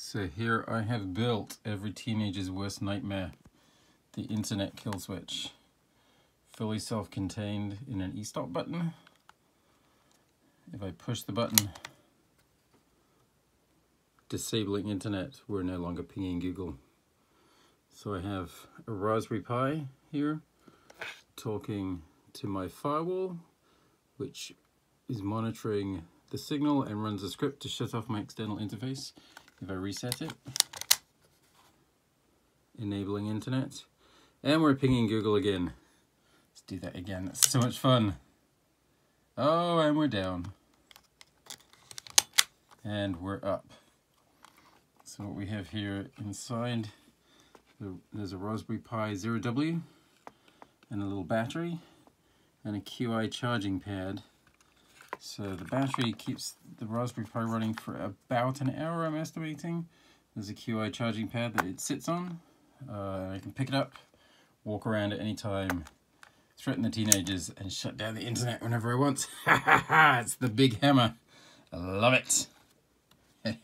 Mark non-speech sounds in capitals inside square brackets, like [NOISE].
So here I have built every teenager's worst nightmare, the internet kill switch. Fully self-contained in an e-stop button. If I push the button, disabling internet, we're no longer pinging Google. So I have a Raspberry Pi here talking to my firewall, which is monitoring the signal and runs a script to shut off my external interface if I reset it. Enabling internet. And we're pinging Google again. Let's do that again. That's so much fun. Oh, and we're down. And we're up. So what we have here inside, there's a Raspberry Pi Zero W and a little battery and a QI charging pad so the battery keeps the Raspberry Pi running for about an hour, I'm estimating. There's a QI charging pad that it sits on. Uh, I can pick it up, walk around at any time, threaten the teenagers, and shut down the internet whenever I want. [LAUGHS] It's the big hammer. I love it. [LAUGHS]